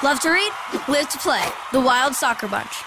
Love to read? Live to play. The Wild Soccer Bunch.